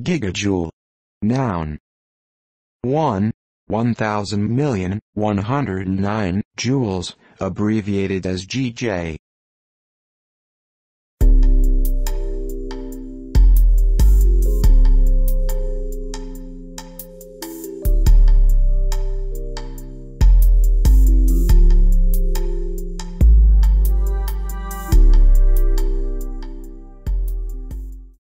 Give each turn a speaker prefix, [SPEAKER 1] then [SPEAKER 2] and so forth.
[SPEAKER 1] Gigajoule. Noun. 1. 1000 million, 109, joules, abbreviated as GJ.